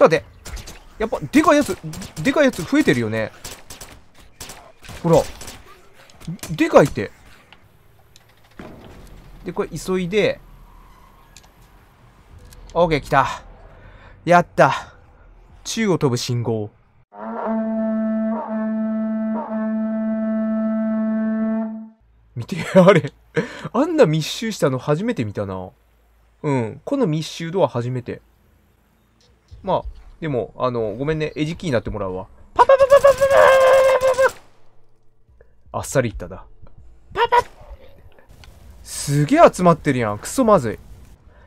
ちょっと待って。やっぱ、でかいやつ、でかいやつ増えてるよね。ほら。でかいって。で、これ急いで。オーケー来た。やった。宙を飛ぶ信号。見て、あれ。あんな密集したの初めて見たな。うん。この密集度は初めて。まあ、でも、あの、ごめんね。餌食になってもらうわ。パパパパパパパパあっさりいっただ。パパすげえ集まってるやん。クソまずい。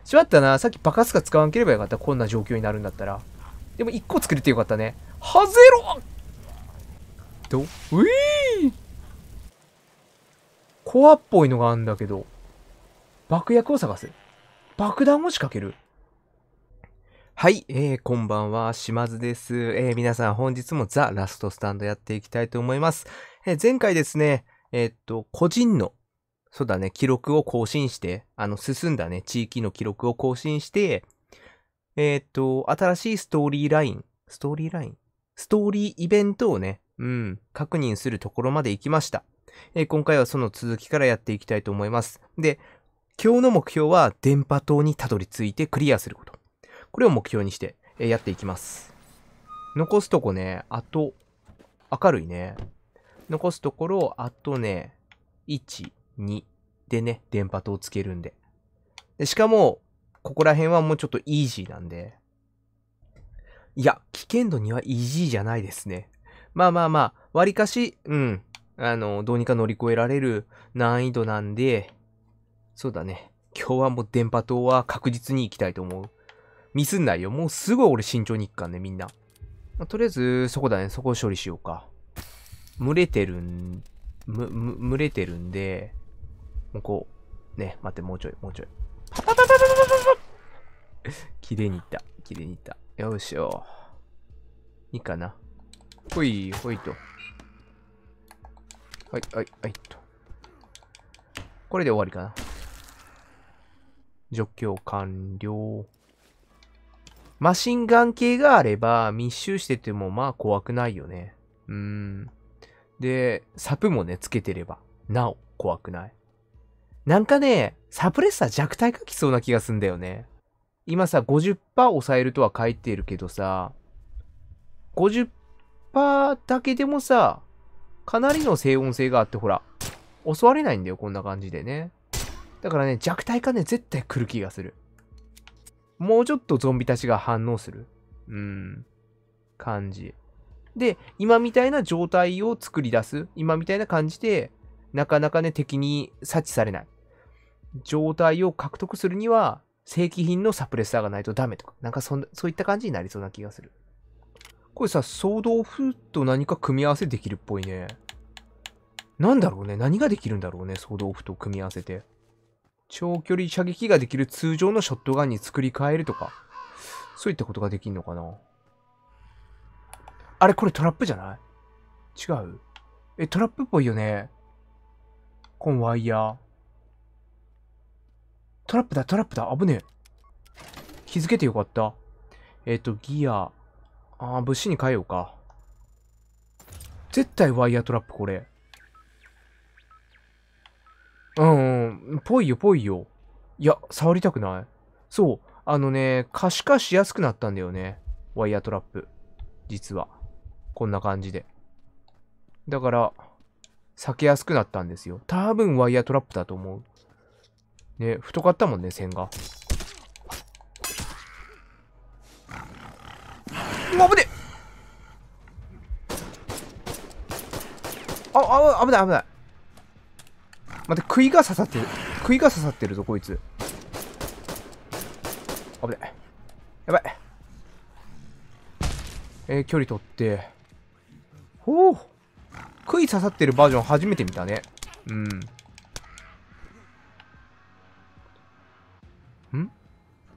しまったな。さっきバカスカ使わんければよかった。こんな状況になるんだったら。でも1個作れてよかったね。はぜろどういーコアっぽいのがあんだけど。爆薬を探す。爆弾を仕掛ける。はい、えー、こんばんは、島津です。えー、皆さん本日もザ・ラストスタンドやっていきたいと思います。えー、前回ですね、えー、っと、個人の、そうだね、記録を更新して、あの、進んだね、地域の記録を更新して、えー、っと、新しいストーリーライン、ストーリーライン？ストーリーイベントをね、うん、確認するところまで行きました。えー、今回はその続きからやっていきたいと思います。で、今日の目標は電波塔にたどり着いてクリアすること。これを目標にして、え、やっていきます。残すとこね、あと、明るいね。残すところ、あとね、1、2でね、電波塔をつけるんで。でしかも、ここら辺はもうちょっとイージーなんで。いや、危険度にはイージーじゃないですね。まあまあまあ、割かし、うん。あの、どうにか乗り越えられる難易度なんで、そうだね。今日はもう電波塔は確実に行きたいと思う。ミスんないよ。もうすごい俺慎重に行くからね、みんな。まあ、とりあえず、そこだね。そこを処理しようか。群れてるん、む、む、群れてるんで、もうこう、ね、待って、もうちょい、もうちょい。パパパパパパパパ綺麗にいった。綺麗にいった。よいしよ。いいかな。ほい、ほいと。はい、はい、はいと。これで終わりかな。除去完了。マシンガン系があれば密集しててもまあ怖くないよね。うん。で、サプもね、つけてれば、なお怖くない。なんかね、サプレッサー弱体化きそうな気がすんだよね。今さ、50%抑えるとは書いてるけどさ、50%だけでもさ、かなりの静音性があって、ほら、襲われないんだよ、こんな感じでね。だからね、弱体化ね、絶対来る気がする。もうちょっとゾンビたちが反応する。うん。感じ。で、今みたいな状態を作り出す。今みたいな感じで、なかなかね、敵に察知されない。状態を獲得するには、正規品のサプレッサーがないとダメとか、なんかそんそういった感じになりそうな気がする。これさ、ソードオフと何か組み合わせできるっぽいね。なんだろうね。何ができるんだろうね。ソードオフと組み合わせて。長距離射撃ができる通常のショットガンに作り変えるとか。そういったことができんのかな。あれこれトラップじゃない？違う？え、トラップっぽいよね。このワイヤー。トラップだ、トラップだ。危ねえ。気づけてよかった。えっ、ー、と、ギア。あー、物資に変えようか。絶対ワイヤートラップ、これ。うん、ぽいよ、ぽいよ。いや、触りたくないそう。あのね、可視化しやすくなったんだよね。ワイヤートラップ。実は。こんな感じで。だから、避けやすくなったんですよ。多分ワイヤートラップだと思う。ね、太かったもんね、線が。う危ねあ、あ、危ない危ない。待って、杭が刺さってる。杭が刺さってるぞ、こいつ。危ない。やばい。えー、距離取って。ほう。杭刺さってるバージョン初めて見たね。うん。ん？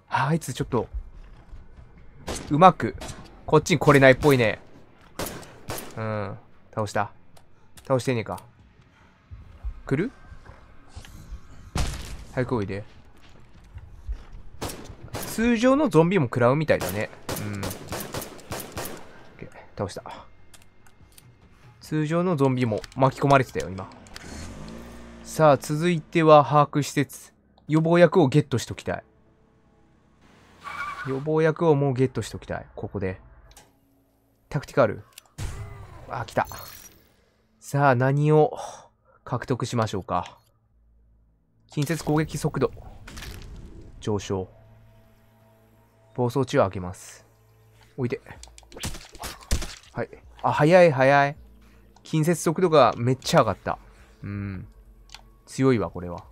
あいつちょっと、うまく、こっちに来れないっぽいね。うん。倒した。倒してねえか。来る？早くおいで。通常のゾンビも食らうみたいだね。うん。倒した。通常のゾンビも巻き込まれてたよ、今。さあ、続いては把握施設。予防薬をゲットしときたい。予防薬をもうゲットしときたい。ここで。タクティカル。あ、来た。さあ、何を獲得しましょうか。近接攻撃速度。上昇。暴走値を上げます。おいで。はい。あ、早い早い。近接速度がめっちゃ上がった。うん。強いわ、これは。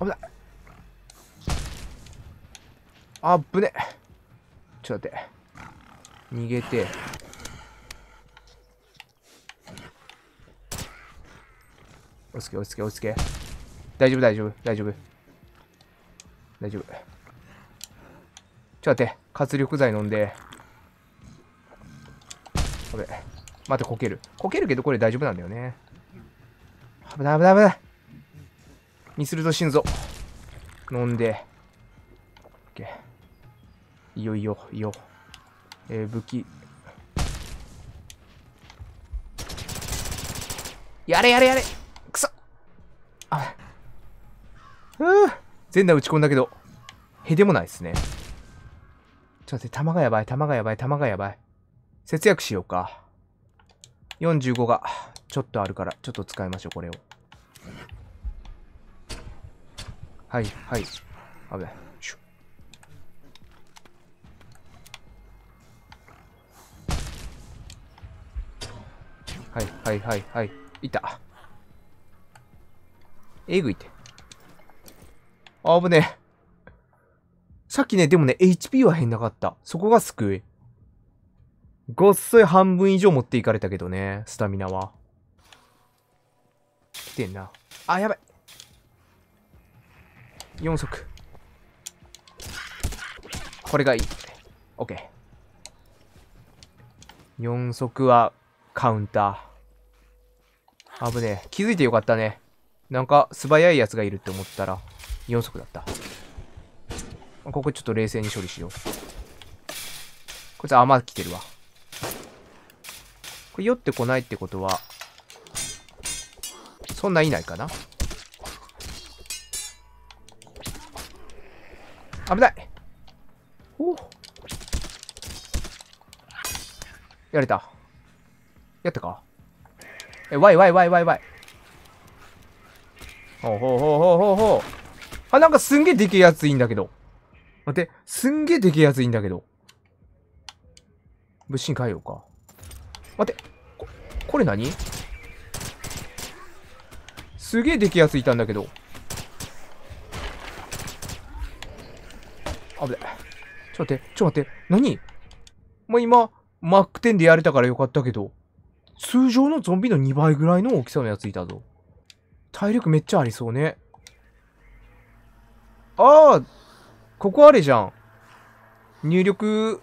危ない。あぶね。ちょっと待って。逃げて。落ち着け、落ち着け、落ち着け。大丈夫、大丈夫、大丈夫。大丈夫。ちょっと待って。活力剤飲んで。これ。またこける。こけるけどこれ大丈夫なんだよね。危ない危ない危ない。ミスると死ぬぞ。飲んで。オッケー。いよいよ、いよ。えー、武器。やれやれやれくそあうぅ全打打ち込んだけど、へでもないっすね。ちょっと待って、弾がやばい、弾がやばい、弾がやばい。節約しようか。45がちょっとあるから、ちょっと使いましょう、これを。はい、はい。危ない。はいはいはいはい。いた。えぐいって。あぶねさっきね、でもね、HP は変なかった。そこが救い。ごっそい半分以上持っていかれたけどね、スタミナは。来てんな。あ、やばい。4足。これがいい。OK。4足はカウンター。危ねえ。気づいてよかったね。なんか素早いやつがいるって思ったら4速だった。ここちょっと冷静に処理しよう。こいつ甘来てるわ。これ酔ってこないってことは、そんないないかな？危ないおやれた。やったか？え、わいわいわいわいわい。ほうほうほうほうほうほう。あ、なんかすんげえでけえやついいんだけど。待って、すんげえでけえやついいんだけど。物資変えようか。待って、ここれ何？すげえでけえやついたんだけど。危ない。ちょっと待って、ちょっと待って、何？もう今、マック10でやれたからよかったけど。通常のゾンビの2倍ぐらいの大きさのやついたぞ。体力めっちゃありそうね。ああ、ここあれじゃん。入力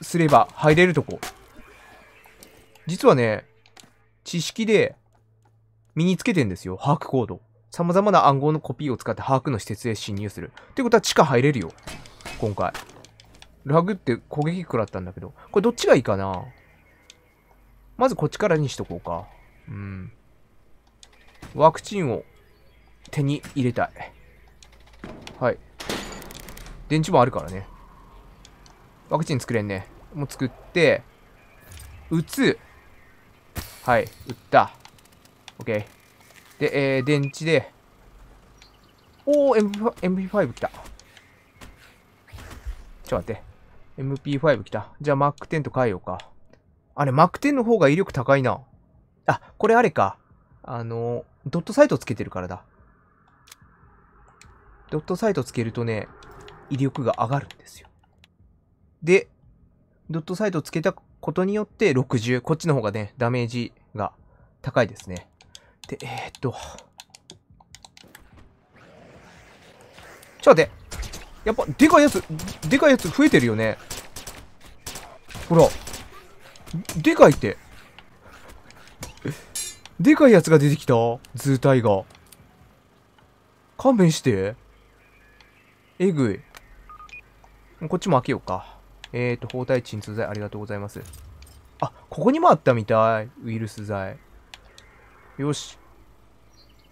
すれば入れるとこ。実はね、知識で身につけてんですよ。把握コード。様々な暗号のコピーを使って把握の施設へ侵入する。ってことは地下入れるよ。今回。ラグって攻撃食らったんだけど。これどっちがいいかな？まずこっちからにしとこうか。うん。ワクチンを手に入れたい。はい。電池もあるからね。ワクチン作れんね。もう作って、撃つ。はい、撃った。OK。で、えー、電池で、おー、MP5 来た。ちょっと待って。MP5 来た。じゃあ Mac10 と変えようか。あれ、Mac 10の方が威力高いな。あ、これあれか。あの、ドットサイトつけてるからだ。ドットサイトつけるとね、威力が上がるんですよ。で、ドットサイトつけたことによって60。こっちの方がね、ダメージが高いですね。で、えー、っと。ちょっと待って。やっぱ、でかいやつ、でかいやつ増えてるよね。ほら。でかいって。でかいやつが出てきた？図体が。勘弁して。えぐい。こっちも開けようか。えーと、包帯鎮痛剤ありがとうございます。あ、ここにもあったみたい。ウイルス剤。よし。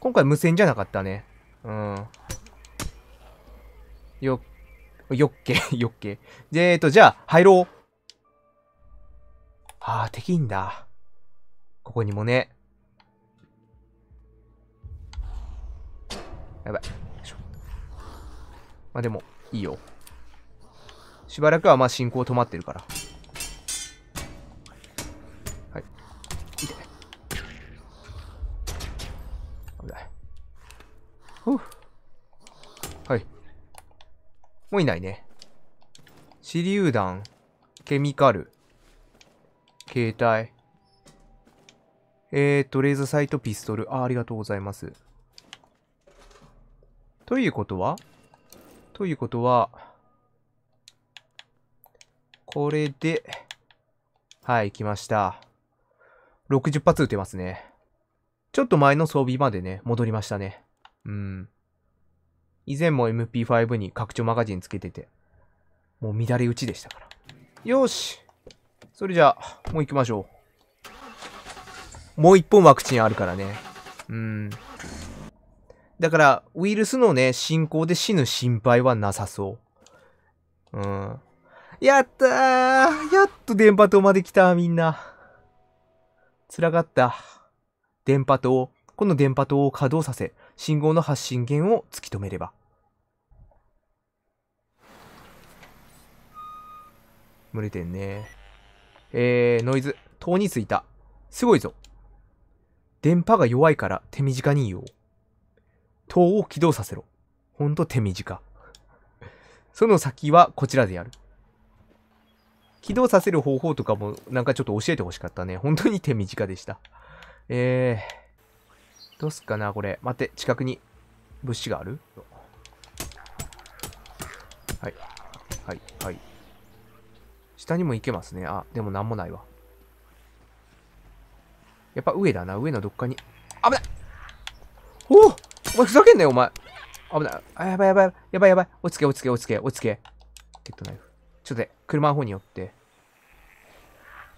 今回無線じゃなかったね。うん。よ、よっけ、よっけ。で、えーと、じゃあ、入ろう。あー、敵いんだ。ここにもね。やばい。いまあでも、いいよ。しばらくはまあ進行止まってるから。はい。痛い。危ない。ふう。はい。もういないね。手榴弾、ケミカル、携帯。えーと、レーザーサイト、ピストル。あ、ありがとうございます。ということは？ということは、これで、はい、来ました。60発撃てますね。ちょっと前の装備までね、戻りましたね。うん。以前も MP5 に拡張マガジンつけてて、もう乱れ打ちでしたから。よしそれじゃあ、もう行きましょう。もう一本ワクチンあるからね。うん。だから、ウイルスのね、進行で死ぬ心配はなさそう。うん。やったーやっと電波塔まで来た、みんな。辛かった。電波塔。この電波塔を稼働させ、信号の発信源を突き止めれば。無理てんね。えー、ノイズ。塔についた。すごいぞ。電波が弱いから手短に言おう。塔を起動させろ。ほんと手短。その先はこちらでやる。起動させる方法とかもなんかちょっと教えてほしかったね。本当に手短でした。えー、どうすっかな、これ。待って、近くに物資がある？はい。はい、はい。下にも行けますね。あ、でもなんもないわ。やっぱ上だな。上のどっかに。危ないおおお前ふざけんなよ、お前。危ない。あ、やばいやばい。やばいやばい。落ち着け、落ち着け、落ち着け、落ち着け。ヘッドナイフ。ちょっとね、車の方に寄って。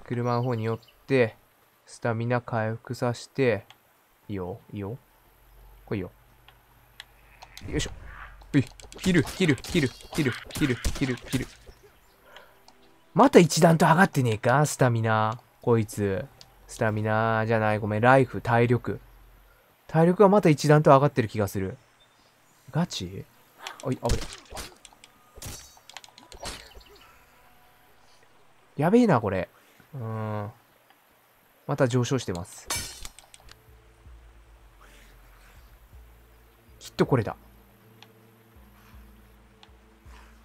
車の方に寄って、スタミナ回復させて、いいよ、いいよ。来いよ。よいしょ。うい、切る、切る、切る、切る、切る、切る、切る。また一段と上がってねえか？スタミナ。こいつ。スタミナじゃない、ごめん、ライフ、体力。体力がまた一段と上がってる気がする。ガチ？おい、危ない。やべえな、これ。うーん。また上昇してます。きっとこれだ。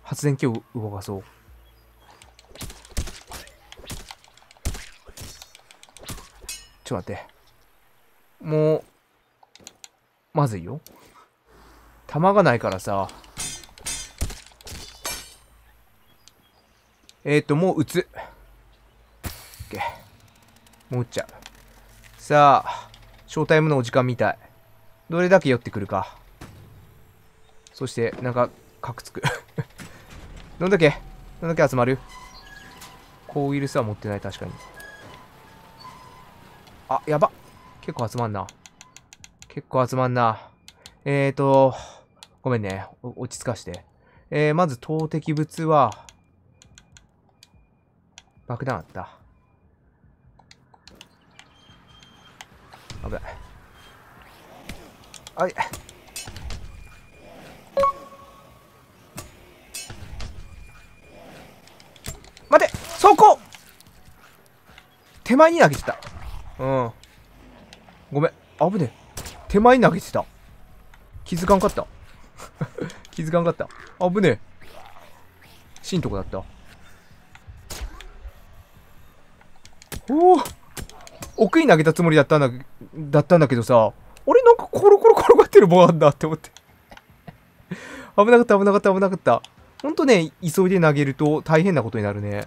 発電機を動かそう。ちょっと待って。もう、まずいよ。弾がないからさ。えっ、ー、と、もう撃つ。オッケー。もう撃っちゃう。さあ、ショータイムのお時間みたい。どれだけ寄ってくるか。そして、なんか、かくつく。どんだけ？どんだけ集まる？抗ウイルスは持ってない、確かに。あ、やば。結構集まんな。結構集まんな。えーと、ごめんね。落ち着かして。えー、まず投擲物は、爆弾あった。危ない。あい。待てそこ手前に投げてた。うん。ごめん。危ねえ。手前に投げてた。気づかんかった。気づかんかった。危ねえ。死んとこだった。おお奥に投げたつもりだったんだ、だったんだけどさ、俺なんかコロコロ転がってる棒あんだって思って。危なかった、危なかった、危なかった。ほんとね、急いで投げると大変なことになるね。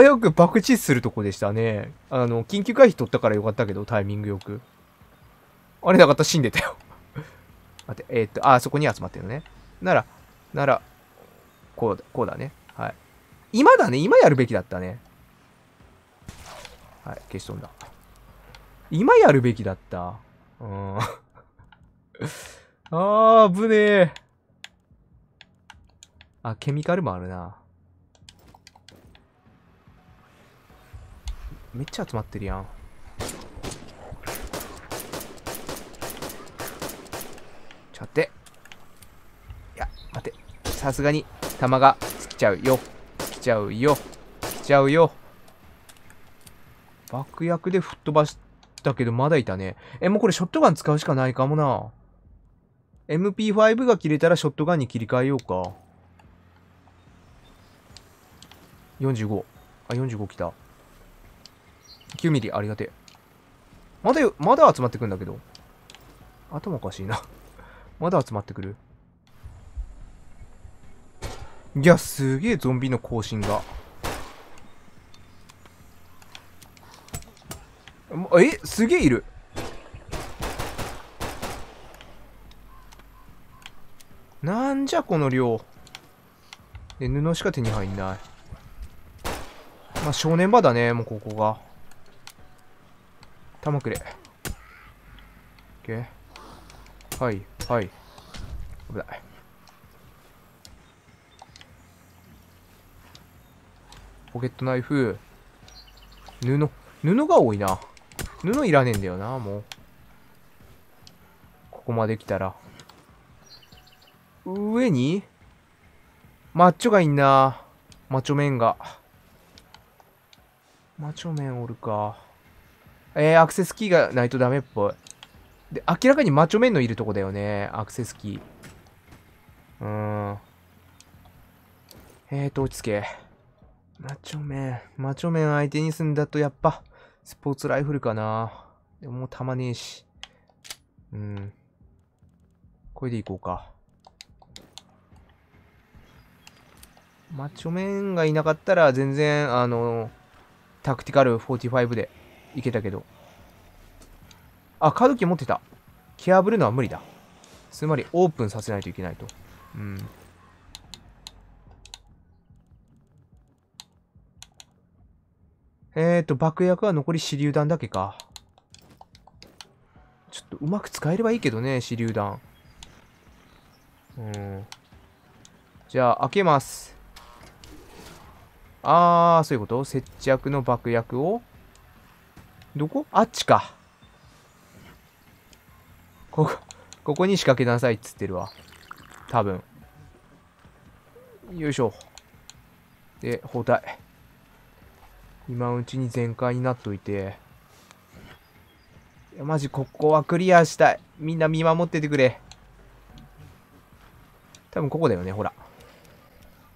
危うく爆死するとこでしたね。あの、緊急回避取ったからよかったけど、タイミングよく。あれなかった？死んでたよ。待って、えーっと、あ、そこに集まってるのね。なら、なら、こうだ、こうだね。はい。今だね。今やるべきだったね。はい、消し飛んだ。今やるべきだった。うん。あー、ぶねえ。あ、ケミカルもあるな。めっちゃ集まってるやん。ちょっと待って。いや、待って。さすがに、弾が尽きちゃうよ。尽きちゃうよ。尽きちゃうよ。爆薬で吹っ飛ばしたけど、まだいたね。え、もうこれショットガン使うしかないかもな。MP5 が切れたらショットガンに切り替えようか。45。あ、45来た。9ミリ、ありがてえ。まだ、まだ集まってくんだけど。頭おかしいな。まだ集まってくる。いや、すげえゾンビの更新が。え、すげえいる。なんじゃこの量。で、布しか手に入んない。まあ、正念場だね、もうここが。弾くれ。オッケー。はい、はい。危ない。ポケットナイフ。布。布が多いな。布いらねえんだよな、もう。ここまで来たら。上に？マッチョがいんな。マチョメンが。マチョメンおるか。えー、アクセスキーがないとダメっぽい。で、明らかにマチョメンのいるとこだよね。アクセスキー。うーん。えーと、落ち着け。マチョメン。マチョメン相手にすんだとやっぱ、スポーツライフルかな。でももうたまねえし。うん。これでいこうか。マチョメンがいなかったら全然、あの、タクティカル45でいけたけど。あ、カードキー持ってた。破るのは無理だ。つまりオープンさせないといけないと。うん。えーと、爆薬は残り手榴弾だけか。ちょっとうまく使えればいいけどね、手榴弾。うん。じゃあ、開けます。あー、そういうこと？接着の爆薬をどこ？あっちか。ここ、ここに仕掛けなさいっつってるわ。多分。よいしょ。で、包帯。今うちに全開になっといて。いや、マジここはクリアしたい。みんな見守っててくれ。多分ここだよね、ほら。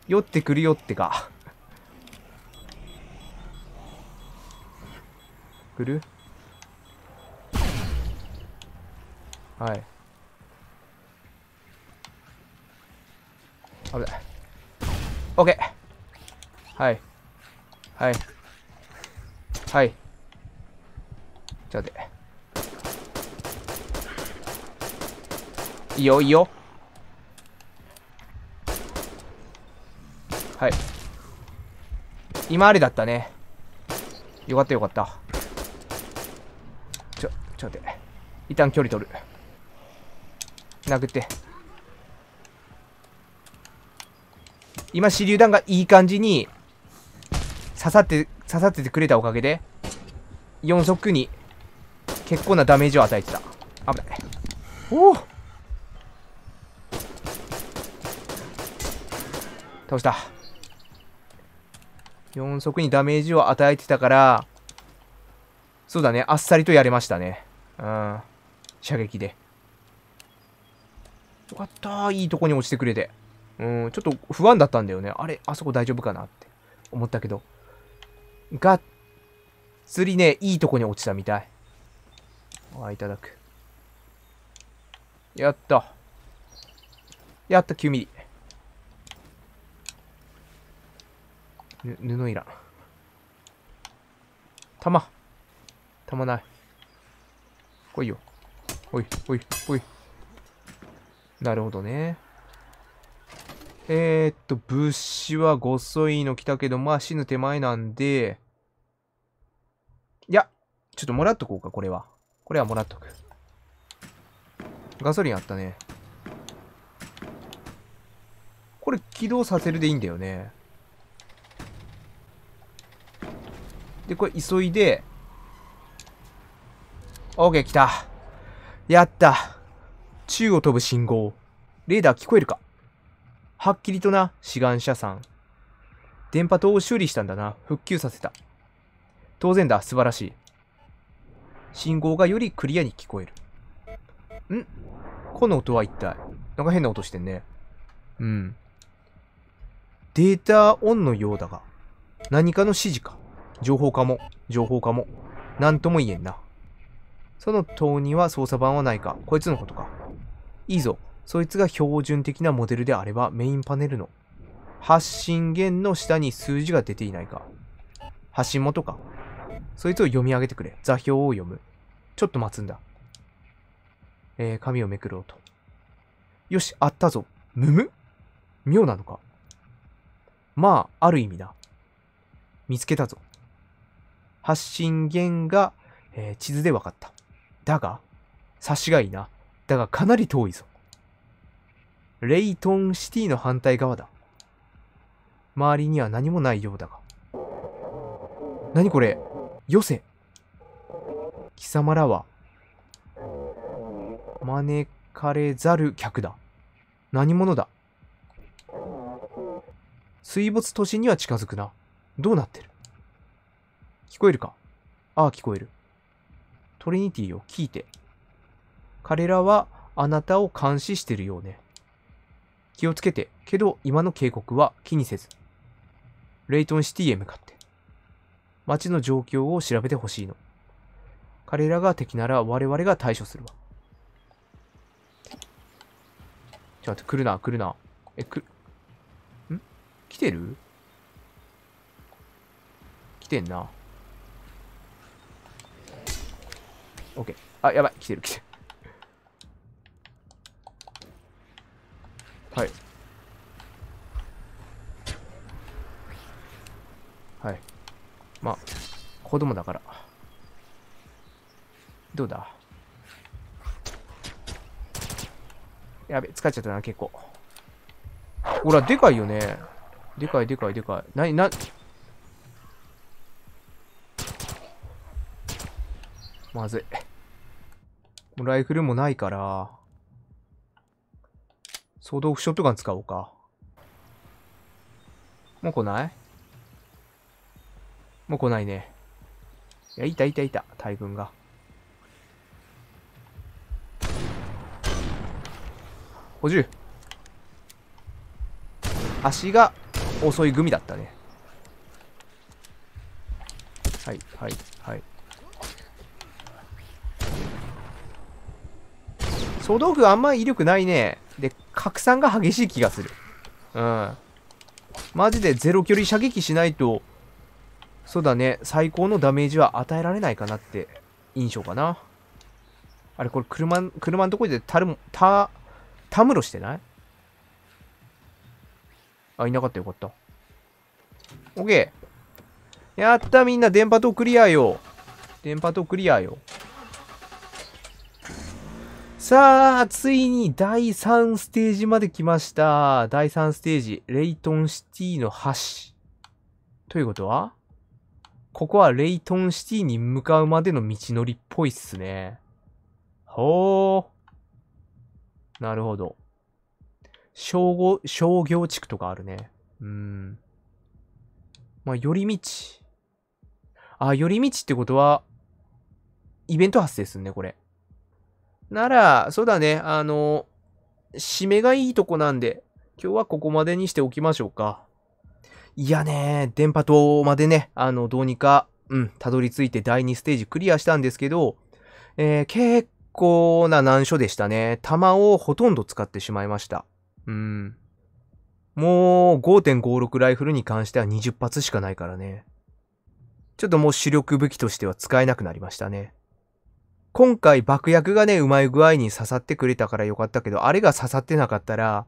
酔ってくるよってか。来る？はい。危ない。オッケーはい。はい。はい。ちょっと待って。いいよ、いいよ。はい。今あれだったね。よかったよかった。ちょ、っと待って。一旦距離取る。殴って。今、手榴弾がいい感じに刺さって、刺さっててくれたおかげで、4足に結構なダメージを与えてた。危ない。おお倒した。4足にダメージを与えてたから、そうだね、あっさりとやれましたね。うん。射撃で。よかったいいとこに落ちてくれて。うん、ちょっと不安だったんだよね。あれ、あそこ大丈夫かなって思ったけど。がっつりね、いいとこに落ちたみたい。あ、いただく。やった。やった、9ミリ。ぬ、布いらん。玉。玉ない。来いよ。おい、おい、おい。なるほどね。えー、っと、物資はごそいの来たけど、まあ死ぬ手前なんで、いや、ちょっともらっとこうか、これは。これはもらっとく。ガソリンあったね。これ起動させるでいいんだよね。で、これ急いで、OK、来た。やった。宙を飛ぶ信号。レーダー聞こえるか？はっきりとな、志願者さん。電波塔を修理したんだな。復旧させた。当然だ、素晴らしい。信号がよりクリアに聞こえる。ん？この音は一体なんか変な音してんね。うん。データオンのようだが、何かの指示か？情報かも、情報かも。なんとも言えんな。その塔には操作盤はないか。こいつのことか。いいぞ。そいつが標準的なモデルであればメインパネルの発信源の下に数字が出ていないか。発信元か。そいつを読み上げてくれ。座標を読む。ちょっと待つんだ。えー、紙をめくろうと。よし、あったぞ。むむ？妙なのか。まあ、ある意味だ。見つけたぞ。発信源が、えー、地図で分かった。だが、察しがいいな。だがかなり遠いぞ。レイトンシティの反対側だ。周りには何もないようだが。何これ？よせ。貴様らは、招かれざる客だ。何者だ？水没都市には近づくな。どうなってる？聞こえるか？ああ、聞こえる。トリニティを聞いて。彼らはあなたを監視してるようね。気をつけて。けど、今の警告は気にせず。レイトンシティへ向かって。街の状況を調べてほしいの。彼らが敵なら我々が対処するわ。ちょっと待って、来るな、来るな。え、く、ん？来てる？来てんな。オッケー。あ、やばい。来てる、来てる。はい。はい。まあ、子供だから。どうだ？やべ、疲れちゃったな、結構。ほら、でかいよね。でかい、でかい、でかい。なに、な、まずい。もうライフルもないから、ソードオフショットガン使おうか。もう来ない？もう来ないね。いや、いたいたいた、大群が。補充。足が遅い組だったね。はい、はい、はい。総道具あんま威力ないね。で、拡散が激しい気がする。うん。マジでゼロ距離射撃しないと、そうだね、最高のダメージは与えられないかなって印象かな。あれ、これ車、車のとこでたるも、た、たむろしてない？あ、いなかったよかった。オッケー。やったみんな電波塔クリアよ。電波塔クリアよ。さあ、ついに第3ステージまで来ました。第3ステージ、レイトンシティの橋。ということは？ここはレイトンシティに向かうまでの道のりっぽいっすね。ほー。なるほど。商業、商業地区とかあるね。うん。まあ、寄り道。あ、寄り道ってことは、イベント発生すんね、これ。なら、そうだね、あの、締めがいいとこなんで、今日はここまでにしておきましょうか。いやね、電波塔までね、あの、どうにか、うん、たどり着いて第2ステージクリアしたんですけど、えー、結構な難所でしたね。弾をほとんど使ってしまいました。うん。もう5.56ライフルに関しては20発しかないからね。ちょっともう主力武器としては使えなくなりましたね。今回爆薬がね、うまい具合に刺さってくれたからよかったけど、あれが刺さってなかったら、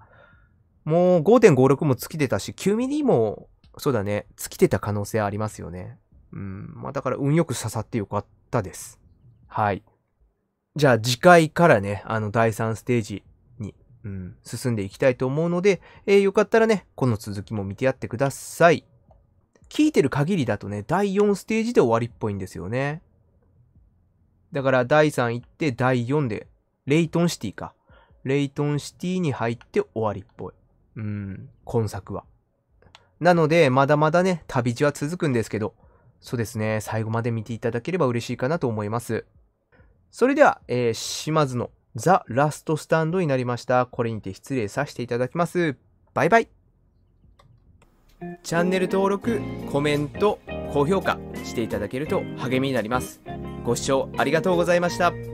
もう5.56も尽きてたし、9ミリも、そうだね、尽きてた可能性ありますよね。うん。まあだから運よく刺さってよかったです。はい。じゃあ次回からね、あの第3ステージに、うん、進んでいきたいと思うので、えー、よかったらね、この続きも見てやってください。聞いてる限りだとね、第4ステージで終わりっぽいんですよね。だから第3行って第4で、レイトンシティか。レイトンシティに入って終わりっぽい。うん、今作は。なので、まだまだね、旅路は続くんですけど、そうですね、最後まで見ていただければ嬉しいかなと思います。それでは、えー、島津のザ・ラストスタンドになりました。これにて失礼させていただきます。バイバイ。チャンネル登録、コメント、高評価していただけると励みになります。ご視聴ありがとうございました。